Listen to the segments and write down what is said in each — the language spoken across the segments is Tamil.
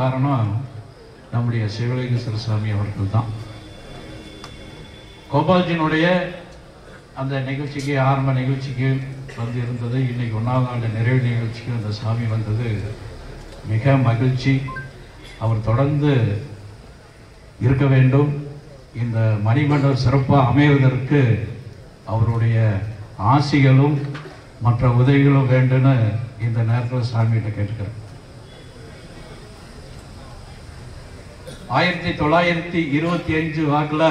காரணம் நம்முடைய சிவலிங்கேஸ்வர சாமி அவர்கள் தான் கோபால்ஜினுடைய அந்த நிகழ்ச்சிக்கு ஆரம்ப நிகழ்ச்சிக்கு வந்து இருந்தது இன்னைக்கு ஒன்றாவது ஆண்டு நிறைவு நிகழ்ச்சிக்கு அந்த சாமி வந்தது. மிக மகிழ்ச்சி. அவர் தொடர்ந்து இருக்க வேண்டும். இந்த மணிமண்டல் சிறப்பாக அமைவதற்கு அவருடைய ஆசிகளும் மற்ற உதவிகளும் வேண்டும்னு இந்த நேரத்தில் சாமிகிட்ட கேட்டுக்கிறேன். ஆயிரத்தி தொள்ளாயிரத்தி இருபத்தி அஞ்சு வாக்குல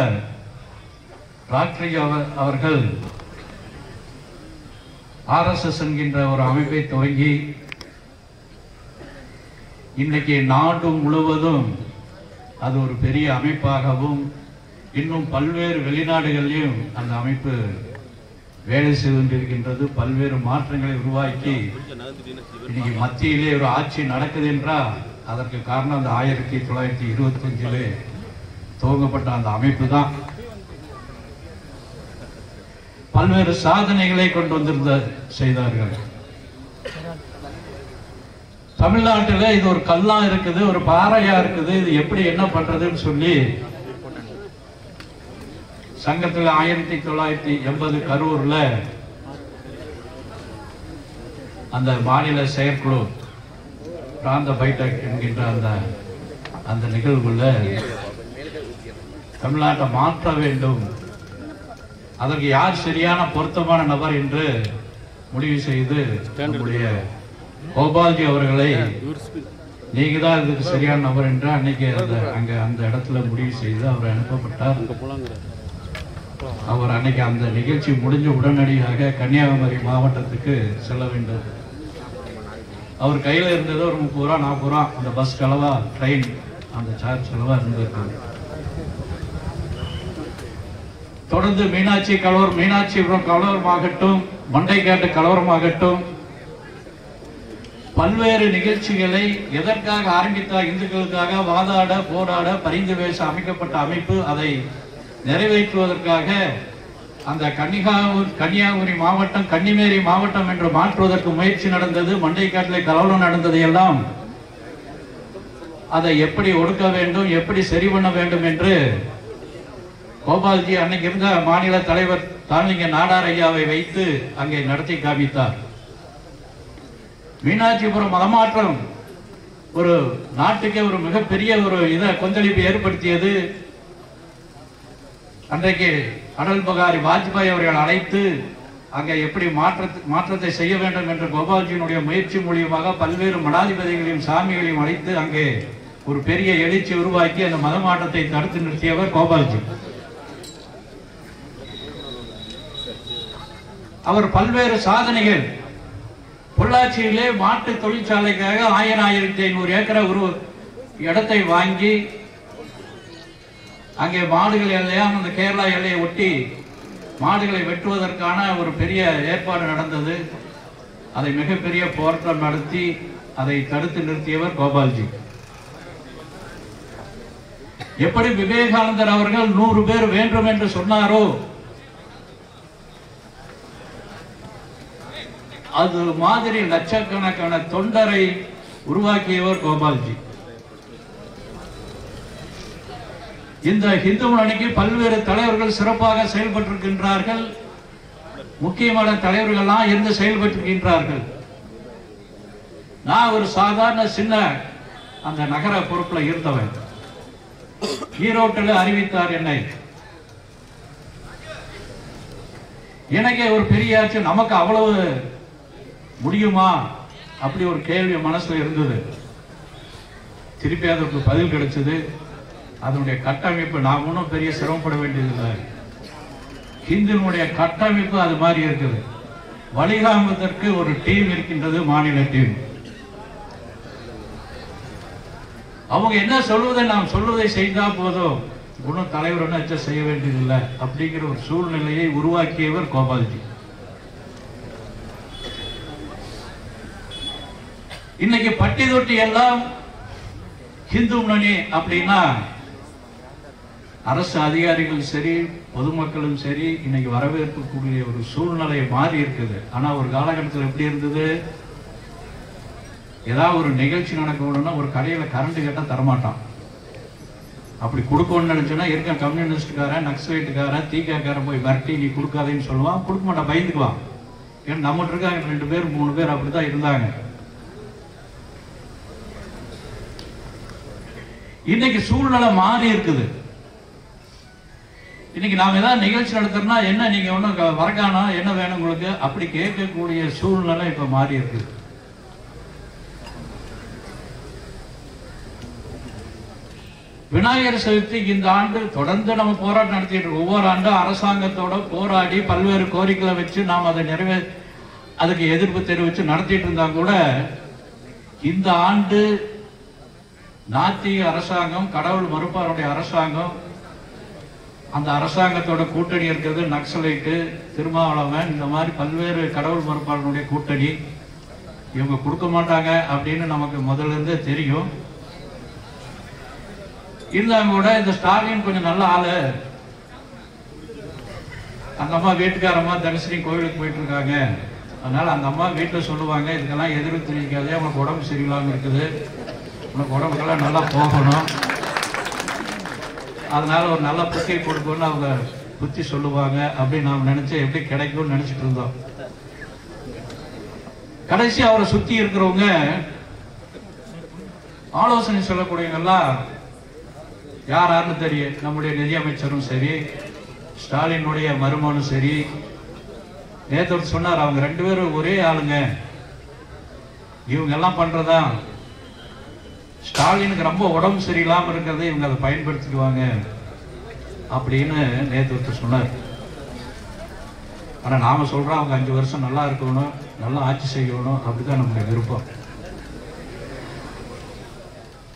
ராக்ட்ரி அவர்கள் ஆர்எஸ்எஸ் என்கின்ற ஒரு அமைப்பை துவங்கி இன்னைக்கு நாடு முழுவதும் அது ஒரு பெரிய அமைப்பாகவும் இன்னும் பல்வேறு வெளிநாடுகளிலும் அந்த அமைப்பு வேலை செய்து கொண்டிருக்கின்றது. பல்வேறு மாற்றங்களை உருவாக்கி இன்னைக்கு மத்தியிலே ஒரு ஆட்சி நடக்குது என்றால் அதற்கு காரணம் அந்த ஆயிரத்தி தொள்ளாயிரத்தி இருபத்தஞ்சில் துவங்கப்பட்ட அந்த அமைப்பு தான். பல்வேறு சாதனைகளை கொண்டு வந்திருந்த செய்தார்கள். தமிழ்நாட்டில் இது ஒரு கல்லா இருக்குது ஒரு பாறையா இருக்குது இது எப்படி என்ன பண்றதுன்னு சொல்லி சங்கத்தில் ஆயிரத்தி தொள்ளாயிரத்தி எண்பது கரூர்ல அந்த மாநில செயற்குழு பிராந்த பைட்டக் என்கின்ற அந்த அந்த நிகழ்வுல தமிழ்நாட்டை மாற்ற வேண்டும். அதற்கு யார் சரியான பொருத்தமான நபர் என்று முடிவு செய்து நம்முடைய கோபால்ஜி அவர்களை நீங்க தான் இதுக்கு சரியான நபர் என்று அன்னைக்கு அந்த அங்க அந்த இடத்துல முடிவு செய்து அவர் அனுப்பப்பட்டார். அவர் அன்னைக்கு அந்த நிகழ்ச்சி முடிஞ்ச உடனடியாக கன்னியாகுமரி மாவட்டத்துக்கு செல்ல வேண்டும். அவர் கையில இருந்தது ஒரு முப்பது ரூபா நாற்பது ரூபா அந்த பஸ் செலவா ட்ரெயின் அந்த சார்ஜ் செலவா இருந்திருக்காங்க. தொடர்ந்து மீனாட்சி கலவரம் மீனாட்சிபுரம் கலவரமாகட்டும் மண்டைக்காட்டு கலவரமாகட்டும் பல்வேறு நிகழ்ச்சிகளை எதற்காக ஆரம்பித்தார் இந்துக்களுக்காக வாதாட போராட பரிந்து பேச அமைக்கப்பட்ட அமைப்பு அதை நிறைவேற்றுவதற்காக அந்த கன்னிகாவூர் கன்னியாகுமரி மாவட்டம் கன்னிமேரி மாவட்டம் என்று மாற்றுவதற்கு முயற்சி நடந்தது. மண்டைக்காட்டிலே கலவரம் நடந்தது எல்லாம். அதை எப்படி ஒடுக்க வேண்டும் எப்படி சரி பண்ண வேண்டும் என்று கோபால்ஜி அன்னைக்கு இருந்த மாநில தலைவர் தானிங்க நாடார் ஐயாவை வைத்து அங்கே நடத்தி காமித்தார். மீனாட்சிபுரம் மதமாற்றம் ஒரு நாட்டுக்கே ஒரு மிகப்பெரிய ஒரு இதை கொந்தளிப்பு ஏற்படுத்தியது. அன்றைக்கு அடல் பகாரி வாஜ்பாய் அவர்கள் அழைத்து அங்கே எப்படி மாற்றத்தை மாற்றத்தை செய்ய வேண்டும் என்று கோபால்ஜியினுடைய முயற்சி மூலியமாக பல்வேறு மடாதிபதிகளையும் சாமிகளையும் அழைத்து அங்கே ஒரு பெரிய எழுச்சி உருவாக்கி அந்த மத மாற்றத்தை தடுத்து நிறுத்தியவர் கோபால்ஜி. அவர் பல்வேறு சாதனைகள். பொள்ளாச்சியிலே மாட்டு தொழிற்சாலைக்காக ஆயிரம் ஆயிரத்தி ஐநூறு ஏக்கரை ஒரு இடத்தை வாங்கி அங்கே மாடுகள் எல்லையாம் அந்த கேரளா எல்லையை ஒட்டி மாடுகளை வெட்டுவதற்கான ஒரு பெரிய ஏற்பாடு நடந்தது. அதை மிகப்பெரிய போராட்டம் நடத்தி அதை தடுத்து நிறுத்தியவர் கோபால்ஜி. எப்படி விவேகானந்தர் அவர்கள் நூறு பேர் வேண்டும் என்று சொன்னாரோ? அது மாதிரி லட்சக்கணக்கான தொண்டரை உருவாக்கியவர் கோபால்ஜி. இந்த இந்து முன்னணிக்கு பல்வேறு தலைவர்கள் சிறப்பாக செயல்பட்டிருக்கின்றார்கள். முக்கியமான தலைவர்கள்லாம் இருந்து செயல்பட்டிருக்கின்றார்கள். நான் ஒரு சாதாரண சின்ன அந்த நகர பொறுப்புல இருந்தவன். ஈரோட்டில் அறிவித்தார் என்னை. எனக்கே ஒரு பெரிய ஆச்சு நமக்கு அவ்வளவு முடியுமா? அப்படி ஒரு கேள்வி மனசுல இருந்தது. திருப்பி அதற்கு பதில் கிடைச்சது. அதனுடைய கட்டமைப்பு நாம் ஒன்றும் பெரிய சிரமப்பட வேண்டியதில்லை. ஹிந்துனுடைய கட்டமைப்பு அது மாதிரி இருக்குது. வழிகாம்பதற்கு ஒரு டீம் இருக்கின்றது மாநில டீம். அவங்க என்ன சொல்வதை நாம் சொல்வதை செய்தா போதும். ஒன்றும் தலைவர் என்ன செய்ய வேண்டியதில்லை அப்படிங்கிற ஒரு சூழ்நிலையை உருவாக்கியவர் கோபால்ஜி. இன்னைக்கு பட்டி தொட்டி எல்லாம் ஹிந்து முன்னணி அப்படின்னா அரசு அதிகாரிகளும் சரி பொதுமக்களும் சரி இன்னைக்கு வரவேற்கக்கூடிய ஒரு சூழ்நிலை மாறி இருக்குது. ஆனா ஒரு காலகட்டத்தில் எப்படி இருந்தது? ஏதாவது ஒரு நிகழ்ச்சி நடக்கணும்னா ஒரு கடையில கரண்ட் கேட்டா தரமாட்டான். அப்படி கொடுக்கணும்னு நினைச்சோன்னா இருக்க கம்யூனிஸ்டுக்காரன் நக்சலைட்டுக்காரன் தீக்காக்காரன் போய் வரட்டி நீ கொடுக்காதேன்னு சொல்லுவான். கொடுக்க மாட்டான் பயந்துக்குவான். ஏன்னா நம்மகிட்ட இருக்காங்க ரெண்டு பேர் மூணு பேர் அப்படிதான் இருந்தாங்க. இன்னைக்கு சூழ்நிலை மாறி இருக்குது. இன்னைக்கு நாம் ஏதாவது நிகழ்ச்சி நடத்துறோம்னா என்ன நீங்கள் ஒன்றும் வரக்கானா? என்ன வேணும் உங்களுக்கு? அப்படி கேட்கக்கூடிய சூழ்நிலை இப்போ மாறி இருக்குது விநாயகர் சதுர்த்திக்கு இந்த ஆண்டு தொடர்ந்து நம்ம போராட்டம் நடத்திட்டு இருக்கோம். ஒவ்வொரு ஆண்டும் அரசாங்கத்தோட போராடி பல்வேறு கோரிக்கைகளை வச்சு நாம் அதை நிறைவே அதுக்கு எதிர்ப்பு தெரிவித்து நடத்திட்டு இருந்தா கூட இந்த ஆண்டு நாத்திக அரசாங்கம் கடவுள் மறுப்பாருடைய அரசாங்கம் அந்த அரசாங்கத்தோட கூட்டணி இருக்கிறது நக்சலைட்டு திருமாவளவன் இந்த மாதிரி பல்வேறு கடவுள் மறுப்பாளனுடைய கூட்டணி. இவங்க கொடுக்க மாட்டாங்க அப்படின்னு நமக்கு முதல்ல இருந்தே தெரியும். இருந்தாலும் கூட இந்த ஸ்டாலின் கொஞ்சம் நல்ல ஆளு. அந்த அம்மா வீட்டுக்காரம்மா தனசரி கோவிலுக்கு போயிட்டு இருக்காங்க. அதனால அந்த அம்மா வீட்டில் சொல்லுவாங்க இதுக்கெல்லாம் எதிர்ப்பு தெரிவிக்காதே உனக்கு உடம்பு சரியில்லாமல் இருக்குது. உனக்கு உடம்புக்கெல்லாம் நல்லா போகணும். அதனால ஒரு நல்ல புத்தியை கொடுக்கணும்னு அவங்க புத்தி சொல்லுவாங்க. அப்படின்னு நாம் நினைச்சு எப்படி கிடைக்கும்னு நினைச்சிட்டு இருந்தோம். கடைசி அவரை சுத்தி இருக்கிறவங்க ஆலோசனை சொல்லக்கூடியவங்கெல்லாம் யார் யாருன்னு தெரியும். நம்முடைய நிதியமைச்சரும் சரி ஸ்டாலினுடைய மருமனும் சரி. நேற்று சொன்னார் அவங்க ரெண்டு பேரும் ஒரே ஆளுங்க. இவங்க எல்லாம் பண்றதான் ஸ்டாலினுக்கு ரொம்ப உடம்பு சரியில்லாம இருக்கிறத இவங்க அதை பயன்படுத்திக்குவாங்க அப்படின்னு நேத்து ஒருத்தர் சொன்னார். ஆனா நாம சொல்றோம் அவங்க அஞ்சு வருஷம் நல்லா இருக்கணும் நல்லா ஆட்சி செய்யணும் அப்படிதான் நம்முடைய விருப்பம்.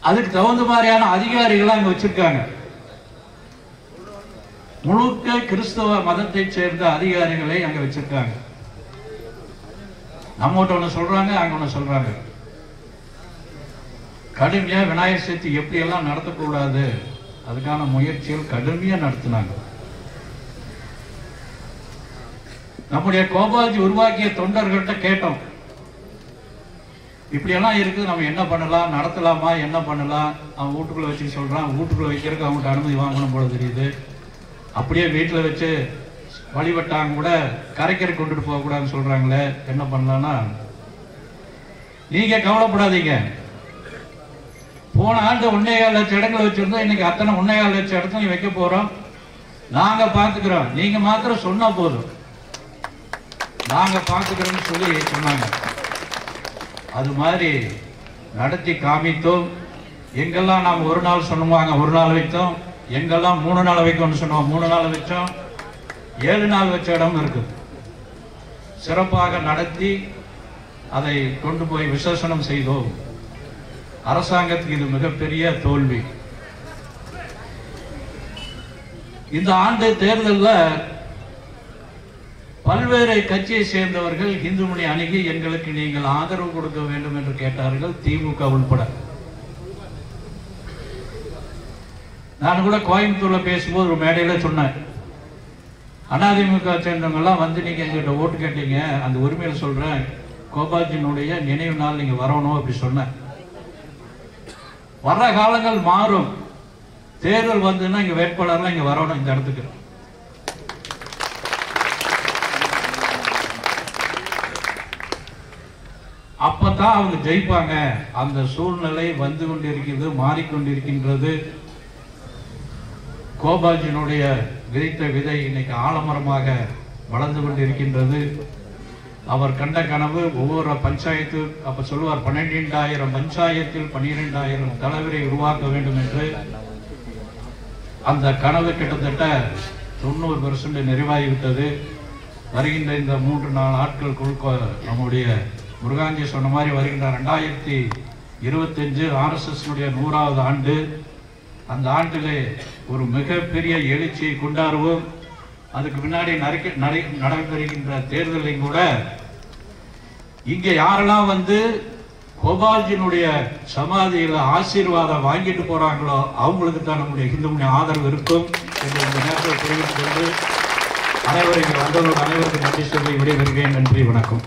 அதுக்கு தகுந்த மாதிரியான அதிகாரிகளை அங்க வச்சிருக்காங்க. முழுக்க கிறிஸ்தவ மதத்தை சேர்ந்த அதிகாரிகளை அங்க வச்சிருக்காங்க. நம்மகிட்ட ஒண்ணு சொல்றாங்க அங்க ஒண்ணு சொல்றாங்க. கடுமையா விநாயகர் சதுர்த்தி எப்படியெல்லாம் நடத்தக்கூடாது? அதுக்கான முயற்சிகள் கடுமையா நடத்தினாங்க. நம்முடைய கோபால்ஜி உருவாக்கிய தொண்டர்கள்ட்ட கேட்டோம். இப்படியெல்லாம் இருக்குது நம்ம என்ன பண்ணலாம் நடத்தலாமா என்ன பண்ணலாம்? அவன் வீட்டுக்குள்ள வச்சு சொல்றான் வீட்டுக்குள்ள வைக்கிறதுக்கு அவங்கள்ட்ட அனுமதி வாங்கணும் போல தெரியுது. அப்படியே வீட்டில் வச்சு வழிபட்டாங்க கூட கரைக்கரை கொண்டுட்டு போகக்கூடாதுன்னு சொல்றாங்களே என்ன பண்ணலான்னா நீங்க கவலைப்படாதீங்க. போன ஆண்டு ஒன்னேகால் லட்சம் இடங்களை வச்சிருந்தோம். இன்னைக்கு அத்தனை ஒன்னேகால் லட்சம் இடத்துலையும் வைக்க போறோம். நாங்க பாத்துக்கிறோம். நீங்க மாத்திரம் சொன்னா போதும். நாங்க பாத்துக்கிறோம்னு சொல்லி சொன்னாங்க. அது மாதிரி நடத்தி காமித்தோம். எங்கெல்லாம் நாம் ஒரு நாள் சொன்னோமாங்க ஒரு நாள் வைத்தோம். எங்கெல்லாம் மூணு நாள் வைக்கணும்னு சொன்னோம் மூணு நாள் வச்சோம் ஏழு நாள் வச்ச இடம் இருக்குது சிறப்பாக நடத்தி அதை கொண்டு போய் விசேஷனம் செய்தோம். அரசாங்கத்துக்கு இது மிகப்பெரிய தோல்வி. இந்த ஆண்டு தேர்தலில் பல்வேறு கட்சியை சேர்ந்தவர்கள் இந்து மணி அணுகி எங்களுக்கு நீங்கள் ஆதரவு கொடுக்க வேண்டும் என்று கேட்டார்கள் திமுக உள்பட. நான் கூட கோயம்புத்தூர்ல பேசும்போது ஒரு மேடையில சொன்னேன். அதிமுக சேர்ந்தவங்கெல்லாம் வந்து நீங்க எங்கிட்ட ஓட்டு கேட்டீங்க அந்த உரிமையில சொல்றேன் கோபாஜினுடைய நினைவு நாள் நீங்க வரணும் அப்படி சொன்னேன். வர்ற காலங்கள் மாறும். தேர்தல் வந்துன்னா இங்க வேட்பாளர்லாம் இங்க வரணும் இந்த இடத்துக்கு. அப்பதான் அவங்க ஜெயிப்பாங்க. அந்த சூழ்நிலை வந்து கொண்டிருக்கிறது மாறிக்கொண்டிருக்கின்றது. கோபால்ஜினுடைய விதைத்த விதை இன்னைக்கு ஆலமரமாக வளர்ந்து கொண்டிருக்கின்றது. அவர் கண்ட கனவு ஒவ்வொரு பஞ்சாயத்து அப்ப சொல்லுவார் பன்னிரெண்டாயிரம் பஞ்சாயத்தில் பன்னிரெண்டாயிரம் தலைவரை உருவாக்க வேண்டும் என்று. அந்த கனவு கிட்டத்தட்ட தொண்ணூறு பெர்சன்ட் நிறைவாகிவிட்டது. வருகின்ற இந்த மூன்று நாலு ஆட்களுக்குள் நம்முடைய முருகாஞ்சி சொன்ன மாதிரி வருகின்ற ரெண்டாயிரத்தி இருபத்தஞ்சு ஆர்எஸ்எஸ்னுடைய நூறாவது ஆண்டு. அந்த ஆண்டிலே ஒரு மிகப்பெரிய எழுச்சியை கொண்டாடுவோம். அதுக்கு முன்னாடி நடைக்க- நடைபெறுகின்ற தேர்தலையும் கூட இங்க யாரெல்லாம் வந்து கோபால்ஜினுடைய சமாதியில் ஆசீர்வாதம் வாங்கிட்டு போறாங்களோ அவங்களுக்கு தான் நம்முடைய இந்து ஆதரவு இருக்கும் என்று இந்த நேரத்தில் தெரிவித்துக் கொண்டு அனைவரும் இங்கே வந்தவர்கள் அனைவருக்கும் நன்றி சொல்லி விடைபெறுகிறேன். நன்றி வணக்கம்.